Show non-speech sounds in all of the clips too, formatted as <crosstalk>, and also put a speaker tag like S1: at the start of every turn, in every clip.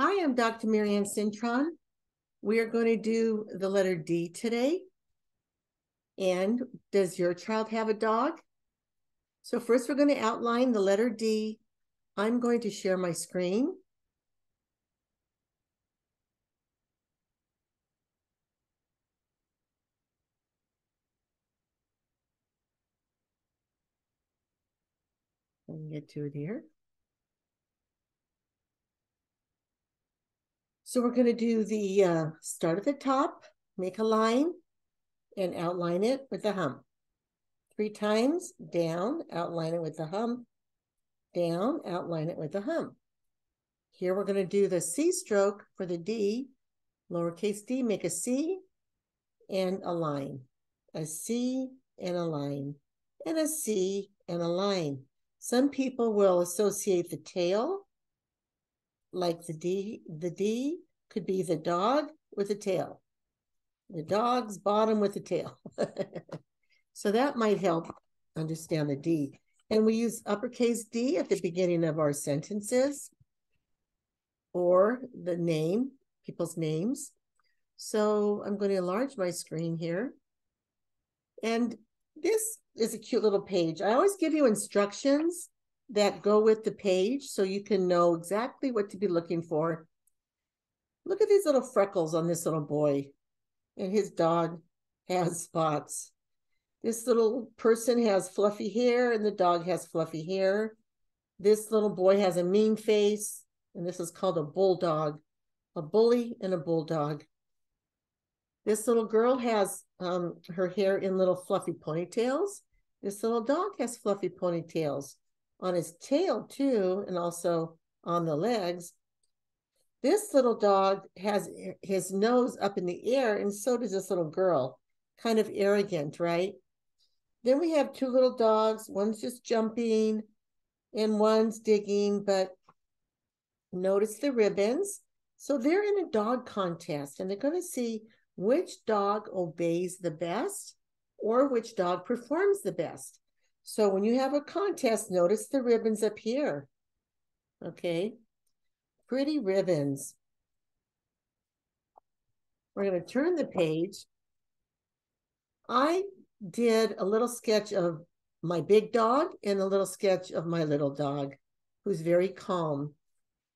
S1: Hi, I'm Dr. Marianne Cintron. We are going to do the letter D today. And does your child have a dog? So first we're going to outline the letter D. I'm going to share my screen. I can get to it here. So we're going to do the uh, start at the top, make a line, and outline it with a hump. Three times, down, outline it with a hump, down, outline it with a hump. Here we're going to do the C stroke for the D, lowercase d, make a C and a line, a C and a line, and a C and a line. Some people will associate the tail like the D, the D could be the dog with a tail, the dog's bottom with a tail. <laughs> so that might help understand the D. And we use uppercase D at the beginning of our sentences or the name, people's names. So I'm going to enlarge my screen here. And this is a cute little page. I always give you instructions that go with the page so you can know exactly what to be looking for. Look at these little freckles on this little boy, and his dog has spots. This little person has fluffy hair, and the dog has fluffy hair. This little boy has a mean face, and this is called a bulldog, a bully and a bulldog. This little girl has um, her hair in little fluffy ponytails. This little dog has fluffy ponytails on his tail too, and also on the legs. This little dog has his nose up in the air, and so does this little girl. Kind of arrogant, right? Then we have two little dogs. One's just jumping and one's digging, but notice the ribbons. So they're in a dog contest and they're going to see which dog obeys the best or which dog performs the best. So when you have a contest, notice the ribbons up here. Okay. Pretty ribbons. We're going to turn the page. I did a little sketch of my big dog and a little sketch of my little dog, who's very calm.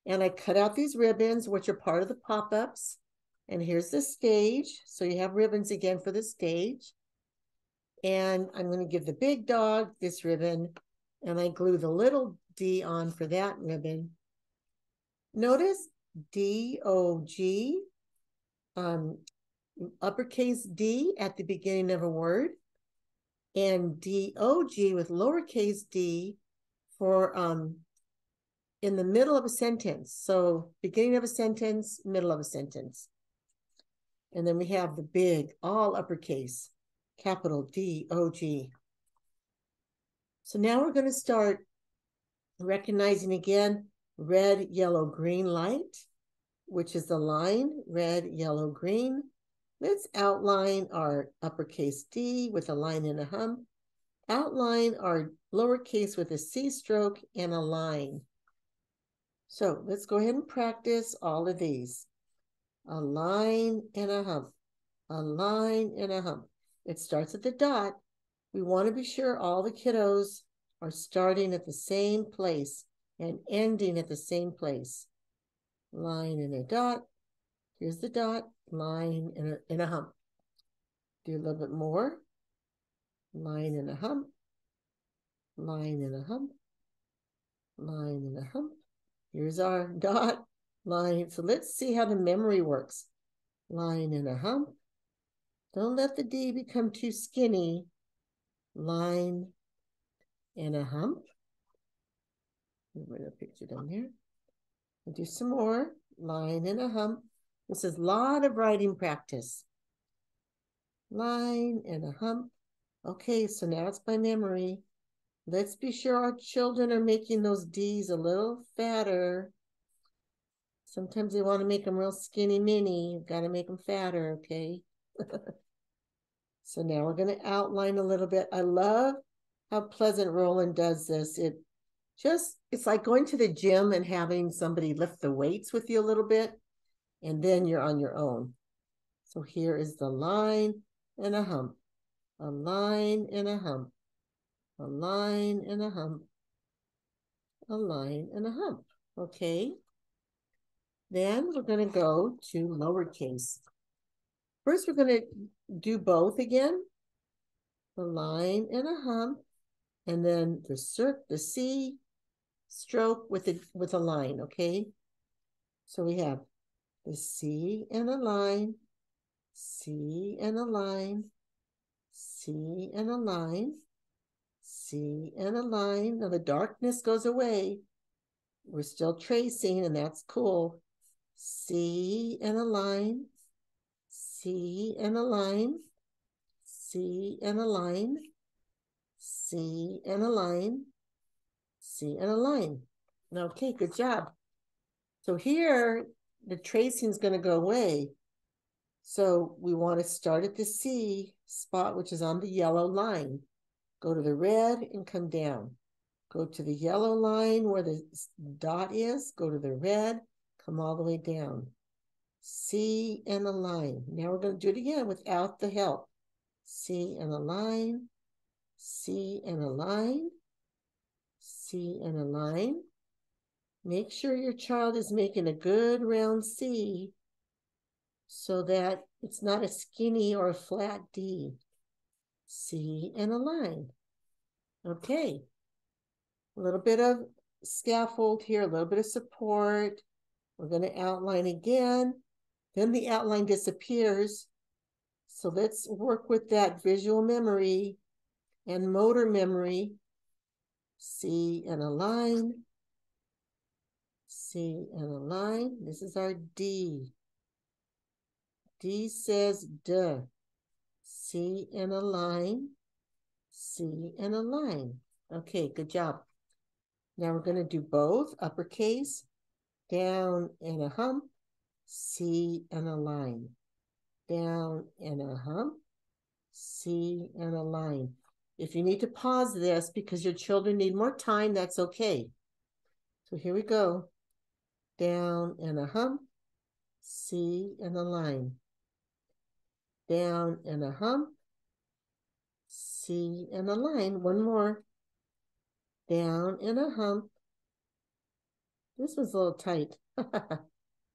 S1: And I cut out these ribbons, which are part of the pop-ups. And here's the stage. So you have ribbons again for the stage. And I'm going to give the big dog this ribbon and I glue the little D on for that ribbon. Notice D-O-G, um, uppercase D at the beginning of a word and D-O-G with lowercase d for um, in the middle of a sentence. So beginning of a sentence, middle of a sentence. And then we have the big, all uppercase capital D O G. So now we're going to start recognizing again red, yellow, green light, which is the line red, yellow, green. Let's outline our uppercase D with a line and a hump. Outline our lowercase with a C stroke and a line. So let's go ahead and practice all of these. A line and a hump, a line and a hump. It starts at the dot. We want to be sure all the kiddos are starting at the same place and ending at the same place. Line and a dot. Here's the dot, line and a, a hump. Do a little bit more. Line and a hump. Line and a hump. Line and a hump. Here's our <laughs> dot, line. So let's see how the memory works. Line and a hump. Don't let the D become too skinny. Line and a hump. Put a picture down there. We'll do some more. Line and a hump. This is a lot of writing practice. Line and a hump. Okay, so now it's by memory. Let's be sure our children are making those D's a little fatter. Sometimes they want to make them real skinny mini. You've got to make them fatter, okay? <laughs> so now we're going to outline a little bit. I love how Pleasant Rowland does this. It just it's like going to the gym and having somebody lift the weights with you a little bit, and then you're on your own. So here is the line and a hump, a line and a hump, a line and a hump, a line and a hump. Okay. Then we're going to go to lowercase. First, we're going to do both again. The line and a hump, and then the circ, the C stroke with a with a line. Okay. So we have the C and a line, C and a line, C and a line, C and a line. Now the darkness goes away. We're still tracing, and that's cool. C and a line, C and a line, C and a line, C and a line, C and a line. Okay, good job. So here, the tracing is going to go away. So we want to start at the C spot, which is on the yellow line. Go to the red and come down. Go to the yellow line where the dot is. Go to the red, come all the way down. C and a line. Now we're going to do it again without the help. C and a line, C and a line, C and a line. Make sure your child is making a good round C so that it's not a skinny or a flat D. C and a line. Okay. A little bit of scaffold here, a little bit of support. We're going to outline again. Then the outline disappears. So let's work with that visual memory and motor memory. C and a line. C and a line. This is our D. D says duh. C and a line. C and a line. Okay, good job. Now we're going to do both uppercase, down and a hump, C and a line. Down and a hump, C and a line. If you need to pause this because your children need more time, that's okay. So here we go. Down and a hump, C and a line down and a hump, C and a line, one more, down and a hump. This was a little tight. <laughs>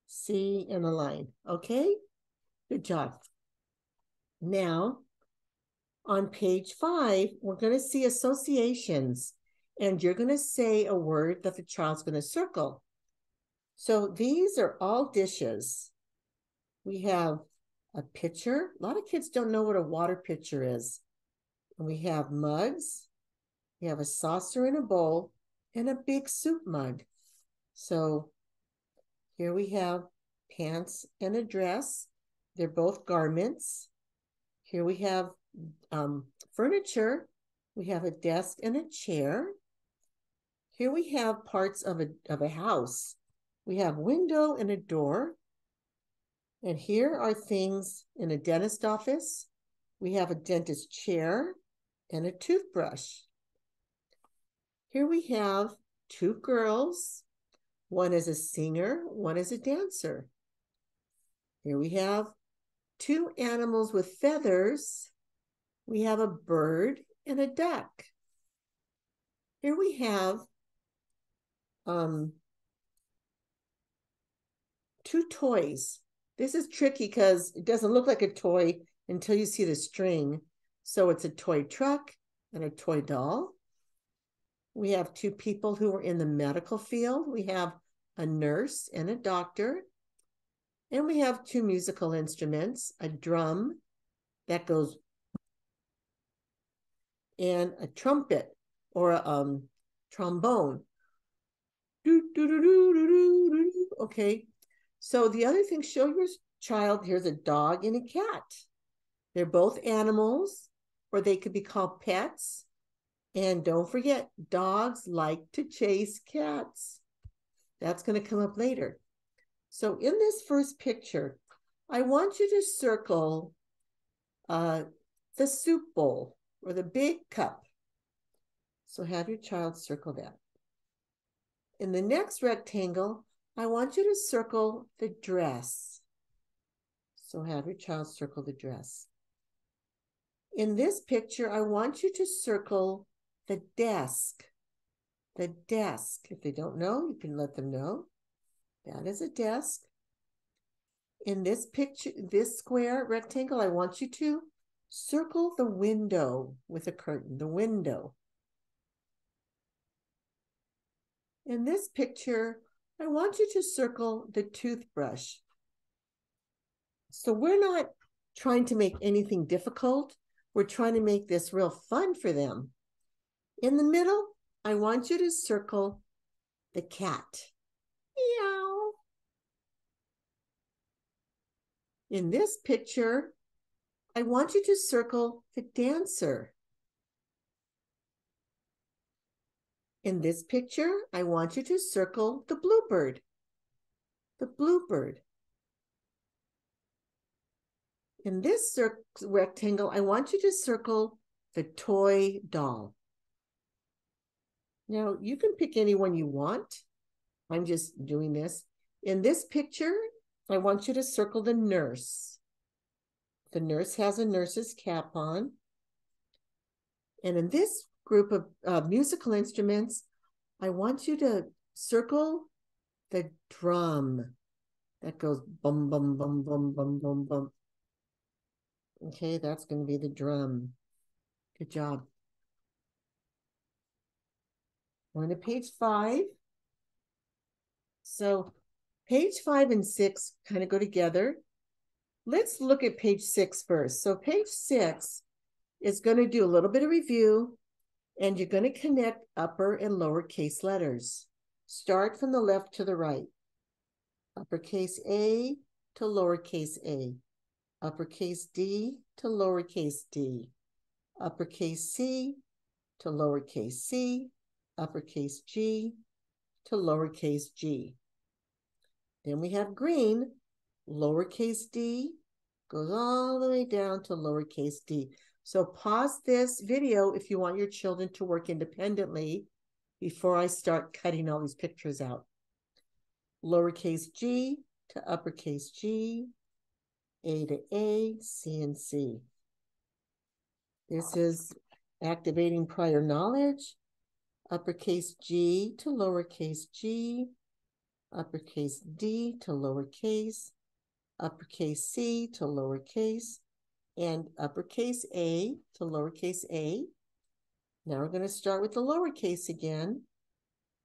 S1: C and a line, okay? Good job. Now, on page five, we're going to see associations, and you're going to say a word that the child's going to circle. So these are all dishes. We have a pitcher. A lot of kids don't know what a water pitcher is. And we have mugs, we have a saucer and a bowl, and a big soup mug. So here we have pants and a dress. They're both garments. Here we have um, furniture. We have a desk and a chair. Here we have parts of a, of a house. We have window and a door. And here are things in a dentist office. We have a dentist chair and a toothbrush. Here we have two girls. One is a singer, one is a dancer. Here we have two animals with feathers. We have a bird and a duck. Here we have um, two toys. This is tricky because it doesn't look like a toy until you see the string. So it's a toy truck and a toy doll. We have two people who are in the medical field. We have a nurse and a doctor. And we have two musical instruments, a drum that goes and a trumpet or a um, trombone. Okay, so the other thing, show your child here's a dog and a cat. They're both animals, or they could be called pets. And don't forget, dogs like to chase cats. That's going to come up later. So in this first picture, I want you to circle uh, the soup bowl or the big cup. So have your child circle that. In the next rectangle, I want you to circle the dress. So have your child circle the dress. In this picture, I want you to circle the desk. The desk. If they don't know, you can let them know. That is a desk. In this picture, this square rectangle, I want you to circle the window with a curtain, the window. In this picture, I want you to circle the toothbrush. So we're not trying to make anything difficult. We're trying to make this real fun for them. In the middle, I want you to circle the cat. Meow. In this picture, I want you to circle the dancer. In this picture, I want you to circle the bluebird. The bluebird. In this rectangle, I want you to circle the toy doll. Now, you can pick anyone you want. I'm just doing this. In this picture, I want you to circle the nurse. The nurse has a nurse's cap on. And in this group of uh, musical instruments, I want you to circle the drum that goes bum, bum, bum, bum, bum, bum, bum. Okay, that's going to be the drum. Good job. We're on to page five. So page five and six kind of go together. Let's look at page six first. So page six is going to do a little bit of review and you're going to connect upper and lowercase letters. Start from the left to the right. Uppercase A to lowercase a. Uppercase D to lowercase d. Uppercase C to lowercase c. Uppercase G to lowercase g. Then we have green, lowercase d goes all the way down to lowercase d. So pause this video if you want your children to work independently before I start cutting all these pictures out. Lowercase g to uppercase G, A to A, C and C. This is activating prior knowledge, uppercase G to lowercase g, uppercase D to lowercase, uppercase C to lowercase, and uppercase a to lowercase a. Now we're going to start with the lowercase again.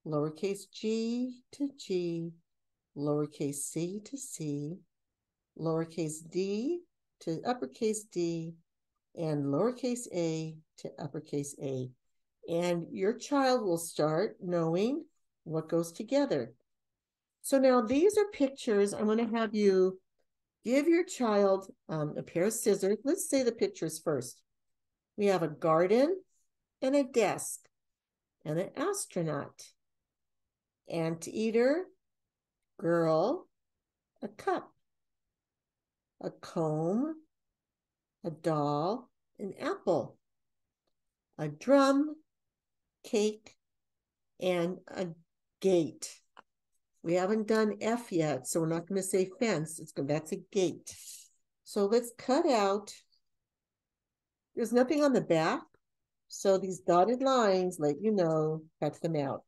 S1: Lowercase g to g, lowercase c to c, lowercase d to uppercase d, and lowercase a to uppercase a. And your child will start knowing what goes together. So now these are pictures. I'm going to have you Give your child um, a pair of scissors. Let's say the pictures first. We have a garden and a desk and an astronaut, anteater, girl, a cup, a comb, a doll, an apple, a drum, cake, and a gate. We haven't done F yet, so we're not going to say fence. It's going that's a gate. So let's cut out. There's nothing on the back, so these dotted lines let you know, cut them out.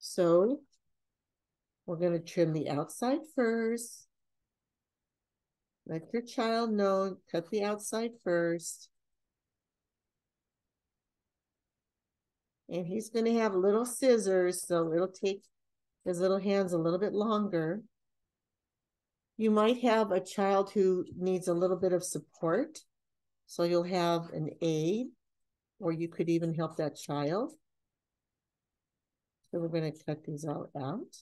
S1: So we're going to trim the outside first. Let your child know, cut the outside first. And he's going to have little scissors, so it'll take his little hands a little bit longer. You might have a child who needs a little bit of support, so you'll have an aid, or you could even help that child. So we're going to cut these all out.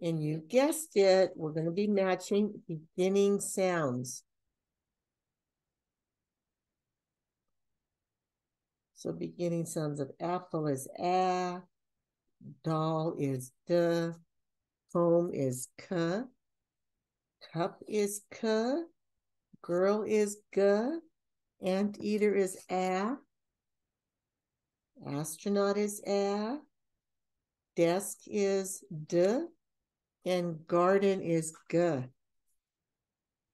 S1: And you guessed it, we're going to be matching beginning sounds. So beginning sounds of apple is a, doll is d, home is k, cup is k, girl is g, anteater is a, Astronaut is a. Desk is d. And garden is g.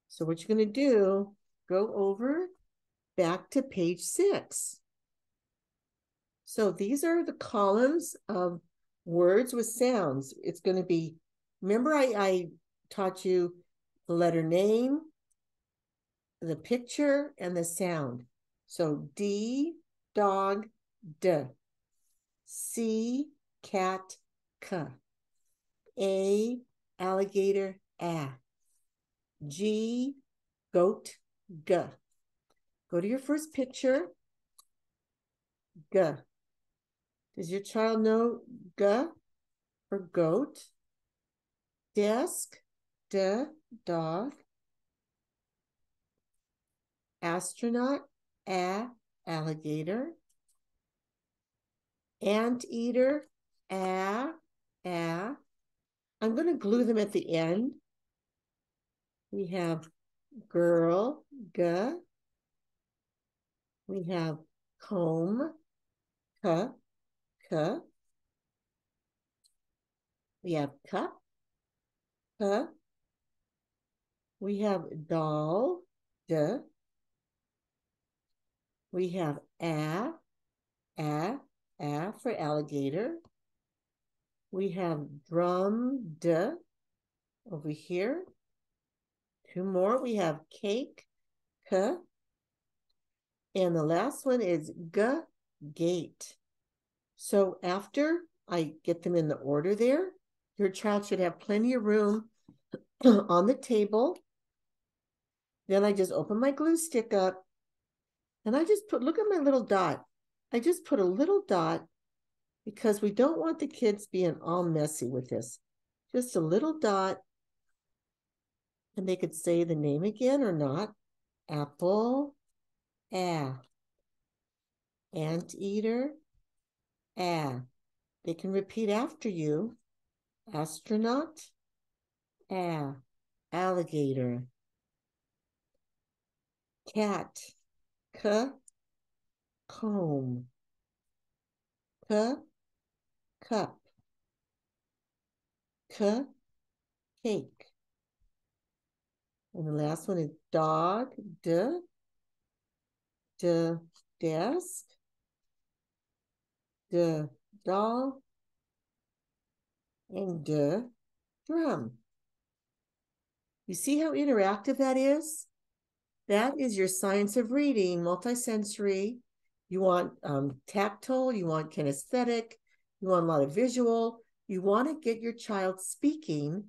S1: So what you're going to do, go over back to page six. So these are the columns of words with sounds. It's going to be, remember I, I taught you the letter name, the picture, and the sound. So D, dog, D. C, cat, k. A, alligator, a. G, goat, g. Go to your first picture. G. Does your child know G for goat? Desk, D, dog. Astronaut, A, alligator. Anteater, A, A. I'm going to glue them at the end. We have girl, G. We have comb, K, We have cup, K. We have doll, D. We have a, a, a for alligator. We have drum, d over here. Two more. We have cake, k. And the last one is g, gate. So after I get them in the order there, your child should have plenty of room <clears throat> on the table. Then I just open my glue stick up and I just put, look at my little dot. I just put a little dot because we don't want the kids being all messy with this. Just a little dot. And they could say the name again or not. Apple, ah. Anteater, ah. They can repeat after you. Astronaut, ah. Alligator, cat, k, comb, k, cup, k, cake. And the last one is dog, d, d, desk, d, doll, and d, drum. You see how interactive that is? That is your science of reading, multisensory. You want um, tactile, you want kinesthetic, you want a lot of visual. You want to get your child speaking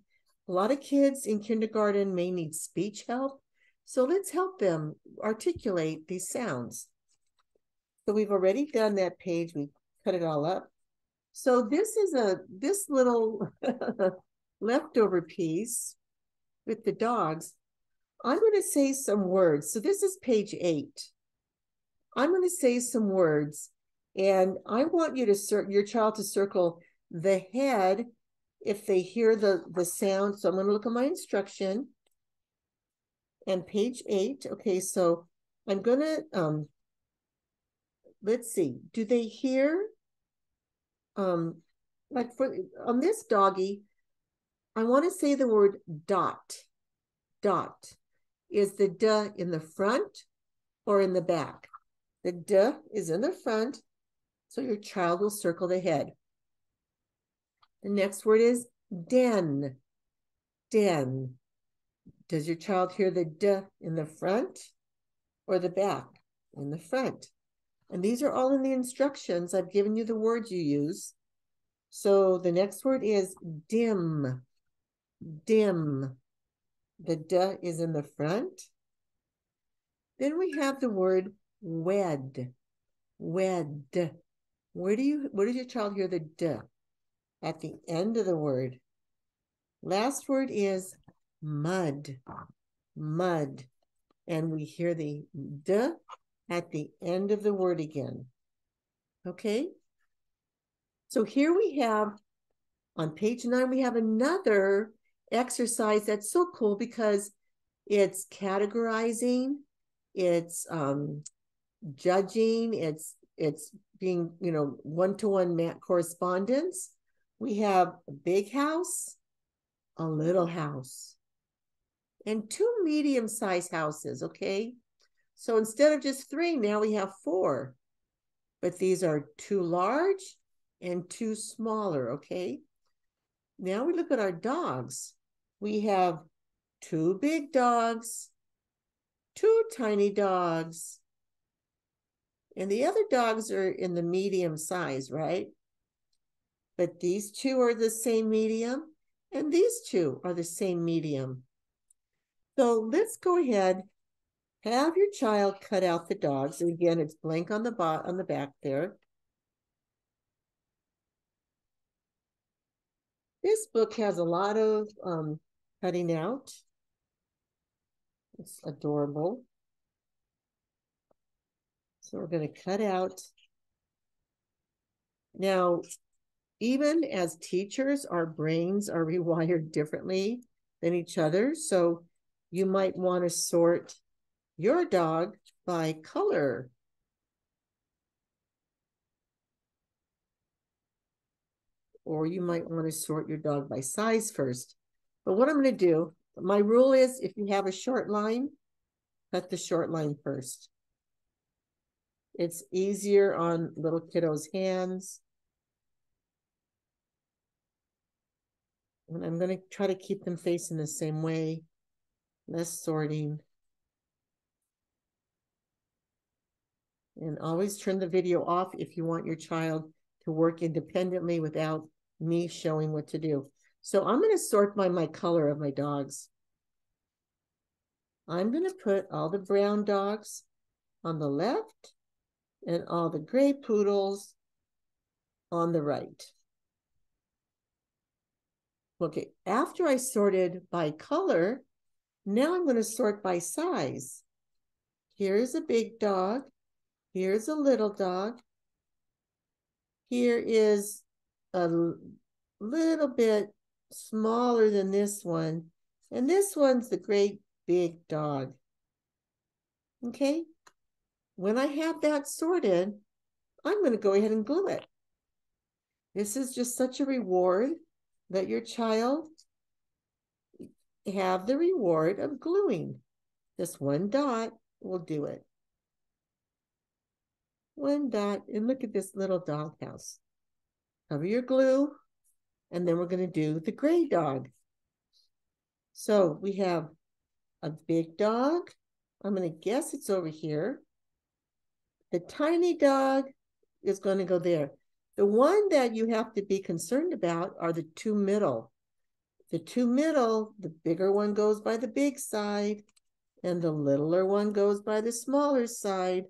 S1: a lot of kids in kindergarten may need speech help. So let's help them articulate these sounds. So we've already done that page. We cut it all up. So this is a this little <laughs> leftover piece with the dogs. I'm going to say some words. So this is page eight. I'm going to say some words, and I want you to your child to circle the head if they hear the, the sound. So I'm going to look at my instruction and page eight. Okay, so I'm going to, um, let's see, do they hear, um, like for on this doggy, I want to say the word dot. Dot. Is the duh in the front or in the back? The duh is in the front, so your child will circle the head. The next word is den. Den. Does your child hear the d in the front or the back? In the front. And these are all in the instructions. I've given you the words you use. So the next word is dim. Dim. The d is in the front. Then we have the word wed. Wed. Where do you where does your child hear the d? at the end of the word. Last word is mud, mud. And we hear the d at the end of the word again. Okay? So here we have, on page nine, we have another exercise that's so cool because it's categorizing, it's um, judging, it's it's being, you know, one-to-one correspondence. We have a big house, a little house, and two medium-sized houses, okay? So instead of just three, now we have four. But these are two large and two smaller, okay? Now we look at our dogs. We have two big dogs, two tiny dogs, and the other dogs are in the medium size, right? But these two are the same medium, and these two are the same medium. So let's go ahead, have your child cut out the dogs. And again, it's blank on the bot on the back there. This book has a lot of um, cutting out. It's adorable. So we're going to cut out. Now, even as teachers, our brains are <laughs> rewired differently than each other. So you might want to sort your dog by color. Or you might want to sort your dog by size first. But what I'm going to do, my rule is if you have a short line, cut the short line first. It's easier on little kiddos' hands. And I'm going to try to keep them facing the same way, less sorting. And always turn the video off if you want your child to work independently without me showing what to do. So I'm going to sort by my color of my dogs. I'm going to put all the brown dogs on the left and all the gray poodles on the right. Okay, after I sorted by color, now I'm going to sort by size. Here's a big dog. Here's a little dog. Here is a little bit smaller than this one. And this one's the great big dog. Okay. When I have that sorted, I'm going to go ahead and glue it. This is just such a reward that your child have the reward of gluing. This one dot will do it. One dot, and look at this little doghouse. Cover your glue, and then we're going to do the gray dog. So we have a big dog. I'm going to guess it's over here. The tiny dog is going to go there. The one that you have to be concerned about are the two middle. The two middle, the bigger one goes by the big side, and the littler one goes by the smaller side.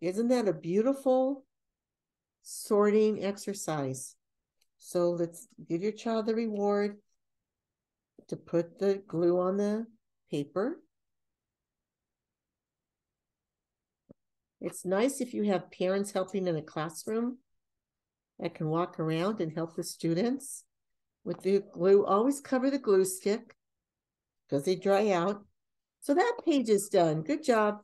S1: Isn't that a beautiful sorting exercise? So let's give your child the reward to put the glue on the paper. It's nice if you have parents helping in a classroom that can walk around and help the students with the glue. Always cover the glue stick because they dry out. So that page is done. Good job.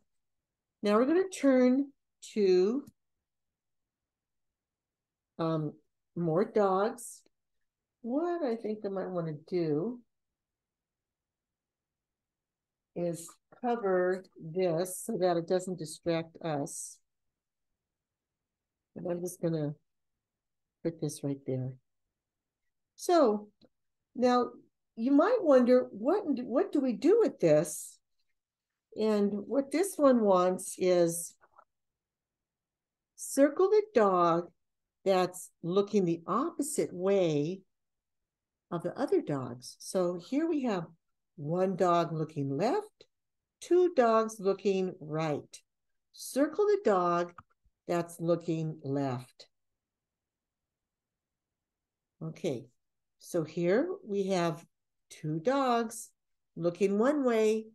S1: Now we're going to turn to um, more dogs. What I think I might want to do is cover this so that it doesn't distract us. And I'm just going to put this right there. So now you might wonder, what, what do we do with this? And what this one wants is circle the dog that's looking the opposite way of the other dogs. So here we have one dog looking left, two dogs looking right. Circle the dog that's looking left. Okay, so here we have two dogs looking one way,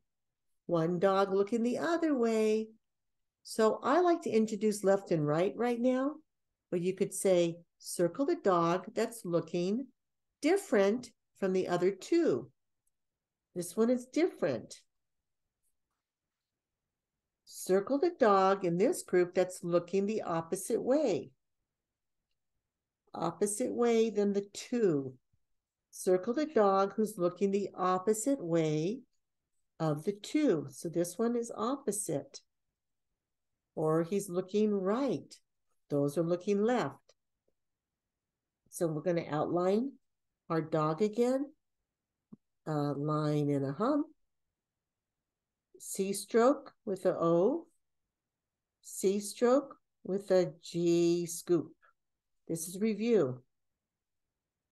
S1: one dog looking the other way. So I like to introduce left and right right now, but you could say circle the dog that's looking different from the other two. This one is different. Circle the dog in this group that's looking the opposite way. Opposite way than the two. Circle the dog who's looking the opposite way of the two. So this one is opposite. Or he's looking right. Those are looking left. So we're going to outline our dog again. A line and a hump. C stroke with a O. C stroke with a G scoop. This is review.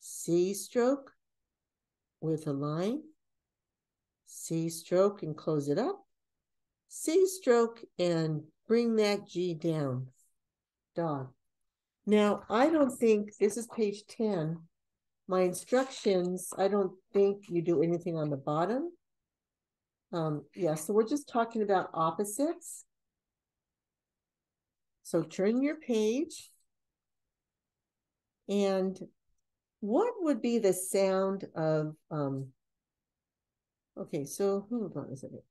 S1: C stroke with a line. C stroke and close it up. C stroke and bring that G down. Dog. Now, I don't think, this is page 10. My instructions, I don't think you do anything on the bottom. Um, yeah, so we're just talking about opposites. So turn your page. And what would be the sound of, um, okay, so hold on a second.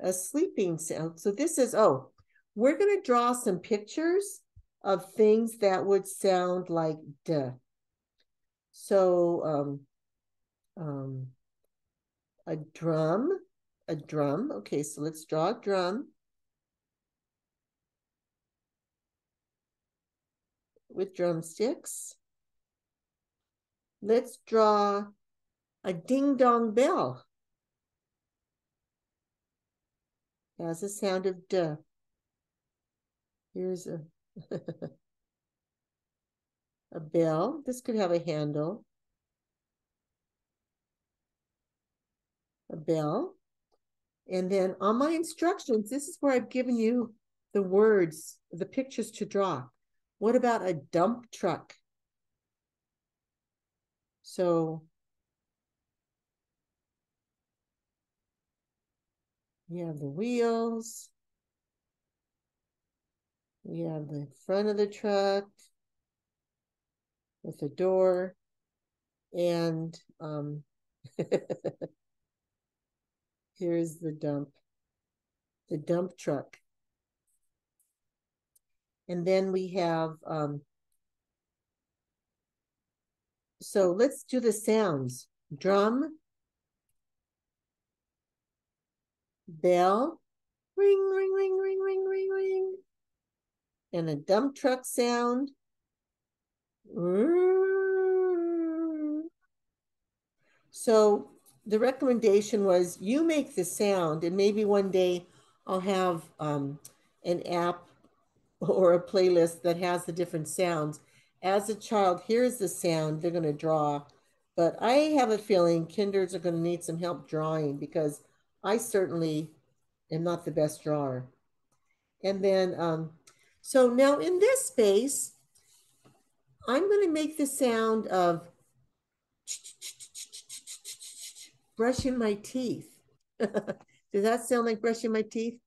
S1: A sleeping sound. So this is, oh, we're going to draw some pictures of things that would sound like duh. So, um, um, a drum, a drum. Okay, so let's draw a drum. With drumsticks. Let's draw a ding dong bell. Has a sound of duh. Here's a <laughs> a bell. This could have a handle. A bell. And then on my instructions, this is where I've given you the words, the pictures to draw. What about a dump truck? So you have the wheels. We have the front of the truck with the door and um, <laughs> here's the dump, the dump truck. And then we have, um, so let's do the sounds. Drum, bell, ring, ring, ring, ring, ring, ring, ring and a dump truck sound. So the recommendation was you make the sound, and maybe one day I'll have um, an app or a playlist that has the different sounds. As a child hears the sound, they're going to draw. But I have a feeling kinders are going to need some help drawing because I certainly am not the best drawer. And then um, so now in this space, I'm going to make the sound of brushing my teeth. <laughs> Does that sound like brushing my teeth?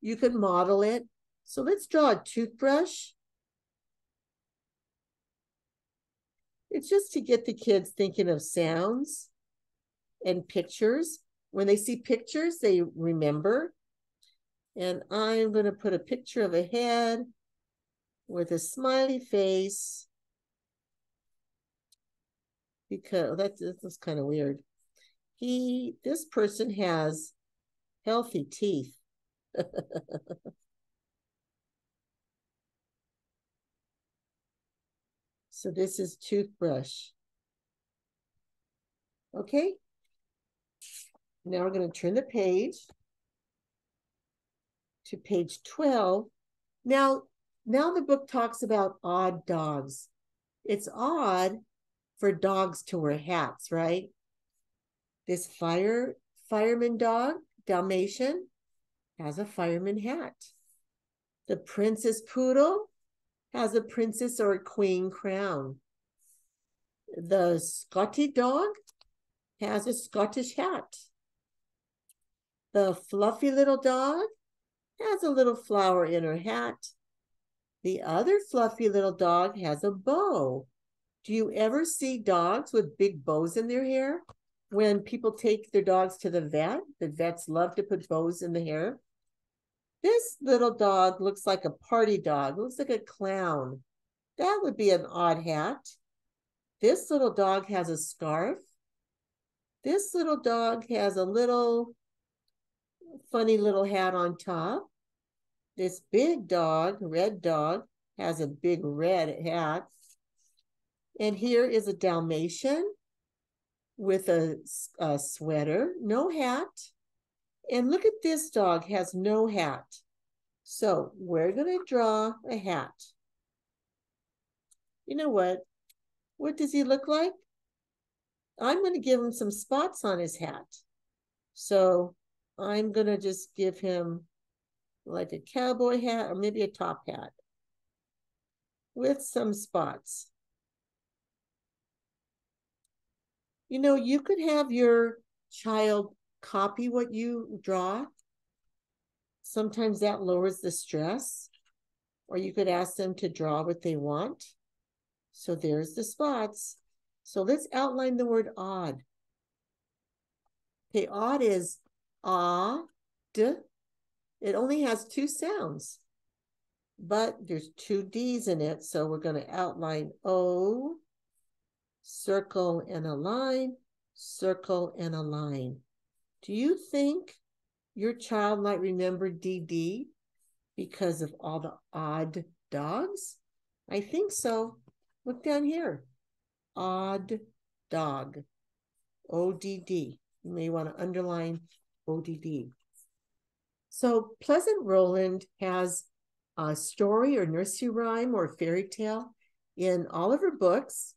S1: You could model it. So let's draw a toothbrush. It's just to get the kids thinking of sounds and pictures. When they see pictures, they remember. And I'm going to put a picture of a head with a smiley face because that's, that's kind of weird. He, this person has healthy teeth. <laughs> so this is toothbrush. Okay. Now we're going to turn the page to page 12. Now, now the book talks about odd dogs. It's odd for dogs to wear hats, right? This fire fireman dog, Dalmatian, has a fireman hat. The princess poodle has a princess or a queen crown. The Scotty dog has a Scottish hat. The fluffy little dog has a little flower in her hat. The other fluffy little dog has a bow. Do you ever see dogs with big bows in their hair? when people take their dogs to the vet, the vets love to put bows in the hair. This little dog looks like a party dog, looks like a clown. That would be an odd hat. This little dog has a scarf. This little dog has a little funny little hat on top. This big dog, red dog, has a big red hat. And here is a Dalmatian with a, a sweater, no hat. And look at this dog, has no hat. So we're going to draw a hat. You know what? What does he look like? I'm going to give him some spots on his hat. So I'm going to just give him like a cowboy hat or maybe a top hat with some spots. You know, you could have your child copy what you draw. Sometimes that lowers the stress. Or you could ask them to draw what they want. So there's the spots. So let's outline the word odd. Okay, odd is ah, d. It only has two sounds, but there's two D's in it. So we're going to outline O, circle and a line, circle and a line. Do you think your child might remember DD because of all the odd dogs? I think so. Look down here. Odd dog. ODD. You may want to underline ODD. So Pleasant Rowland has a story or nursery rhyme or fairy tale in all of her books.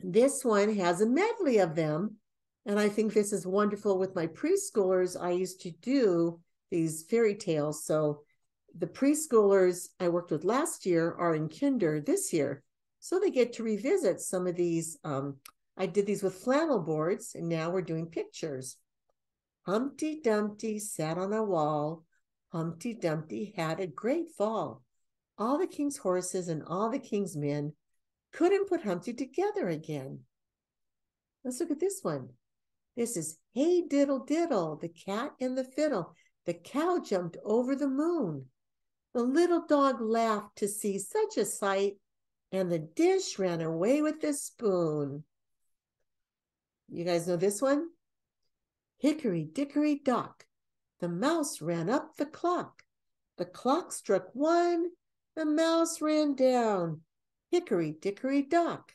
S1: This one has a medley of them. And I think this is wonderful with my preschoolers. I used to do these fairy tales. So the preschoolers I worked with last year are in kinder this year. So they get to revisit some of these. Um, I did these with flannel boards, and now we're doing pictures. Humpty Dumpty sat on a wall. Humpty Dumpty had a great fall. All the king's horses and all the king's men couldn't put Humpty together again. Let's look at this one. This is Hey Diddle Diddle, the cat and the fiddle. The cow jumped over the moon. The little dog laughed to see such a sight, and the dish ran away with the spoon. You guys know this one? Hickory dickory dock, the mouse ran up the clock. The clock struck one, the mouse ran down hickory dickory dock.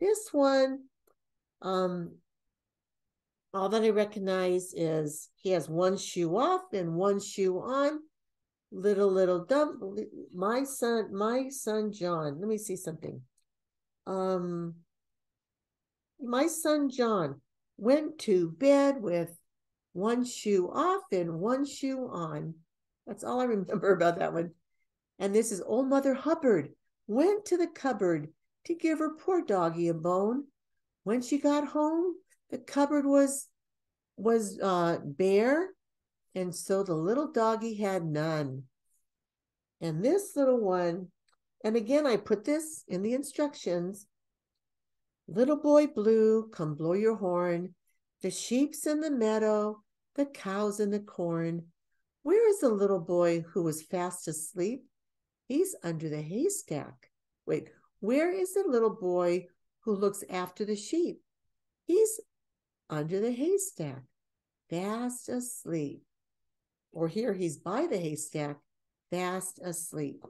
S1: This one, um, all that I recognize is he has one shoe off and one shoe on. Little little dump. My son, my son John. Let me see something. Um, my son John went to bed with one shoe off and one shoe on. That's all I remember <laughs> about that one. And this is old Mother Hubbard went to the cupboard to give her poor doggy a bone. When she got home, the cupboard was was uh, bare, and so the little doggy had none. And this little one, and again, I put this in the instructions. Little boy blue, come blow your horn. The sheep's in the meadow, the cow's in the corn. Where is the little boy who was fast asleep? He's under the haystack. Wait, where is the little boy who looks after the sheep? He's under the haystack, fast asleep. Or here, he's by the haystack, fast asleep.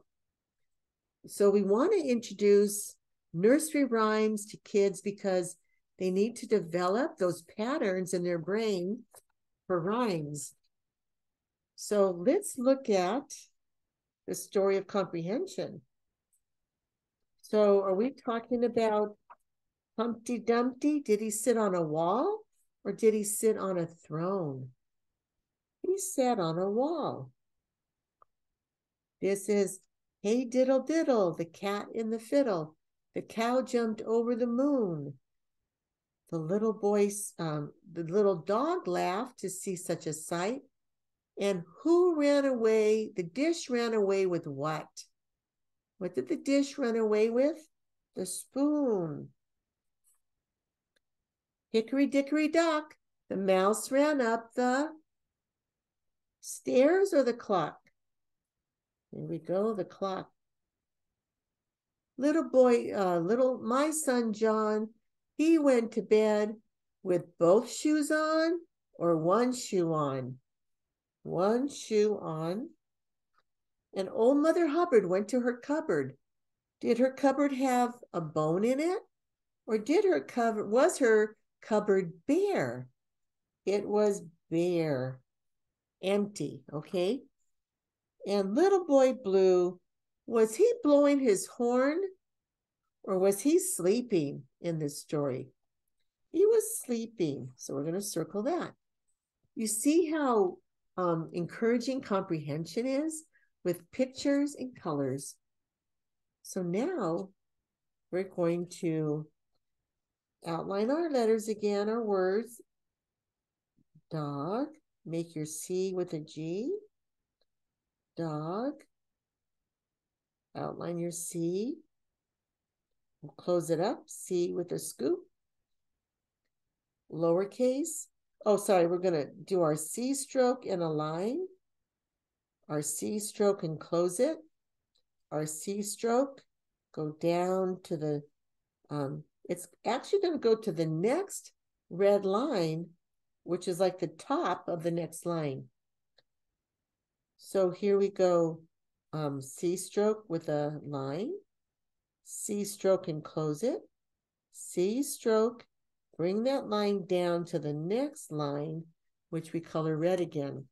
S1: So we want to introduce nursery rhymes to kids because they need to develop those patterns in their brain for rhymes. So let's look at the story of comprehension. So are we talking about Humpty Dumpty? Did he sit on a wall or did he sit on a throne? He sat on a wall. This is Hey Diddle Diddle, the cat in the fiddle. The cow jumped over the moon. The little boy, um, the little dog laughed to see such a sight. And who ran away? The dish ran away with what? What did the dish run away with? The spoon. Hickory dickory dock, the mouse ran up the stairs or the clock. Here we go, the clock. Little boy, uh, little, my son John, he went to bed with both shoes on or one shoe on. One shoe on. And old Mother Hubbard went to her cupboard. Did her cupboard have a bone in it? Or did her cupboard, was her cupboard bare? It was bare, empty, okay? And little boy blue, was he blowing his horn or was he sleeping in this story? He was sleeping. So we're going to circle that. You see how um, encouraging comprehension is with pictures and colors. So now we're going to outline our letters again, our words. Dog, make your C with a G. Dog. Outline your C. We'll close it up, C with a scoop. Lowercase. Oh, sorry, we're going to do our C stroke in a line. Our C stroke and close it. Our C stroke, go down to the, um, it's actually going to go to the next red line, which is like the top of the next line. So here we go, um, C stroke with a line. C stroke and close it. C stroke, bring that line down to the next line, which we color red again.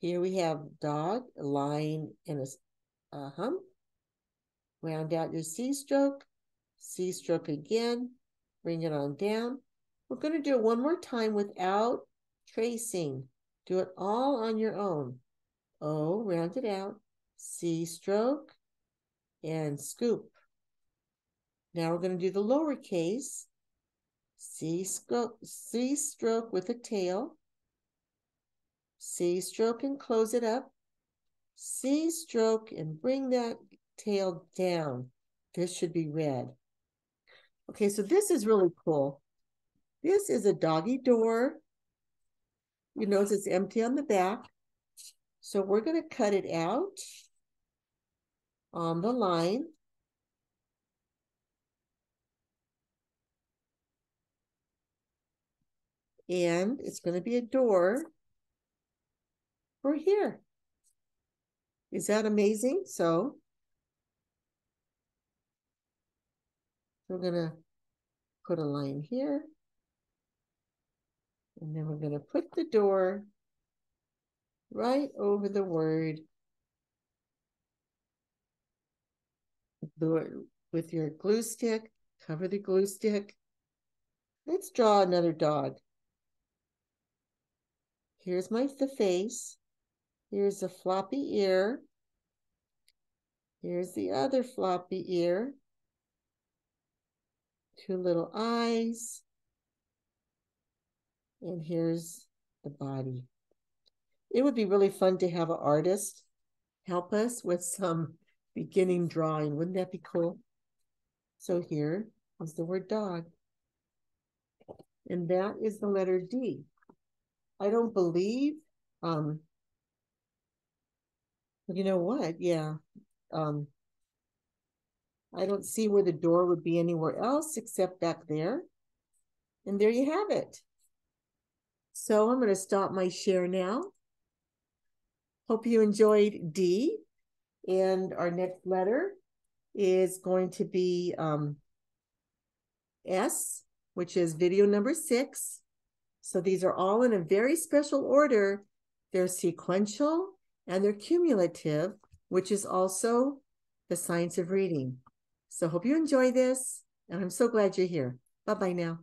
S1: Here we have dog, line, and a, a hump. Round out your C stroke, C stroke again, bring it on down. We're going to do it one more time without tracing. Do it all on your own. O, round it out, C stroke, and scoop. Now we're going to do the lowercase. C stroke, C stroke with a tail. C stroke and close it up. C stroke and bring that tail down. This should be red. Okay, so this is really cool. This is a doggy door. You notice it's empty on the back. So we're going to cut it out on the line. And it's going to be a door for here. Is that amazing? So we're going to put a line here. And then we're going to put the door right over the word with your glue stick, cover the glue stick. Let's draw another dog. Here's my the face. Here's a floppy ear. Here's the other floppy ear. Two little eyes. And here's the body. It would be really fun to have an artist help us with some beginning drawing. Wouldn't that be cool? So here is the word dog. And that is the letter D. I don't believe, um, you know what? Yeah. Um, I don't see where the door would be anywhere else except back there. And there you have it. So I'm going to stop my share now. Hope you enjoyed D. And our next letter is going to be um, S, which is video number six. So these are all in a very special order. They're sequential and they're cumulative, which is also the science of reading. So hope you enjoy this. And I'm so glad you're here. Bye-bye now.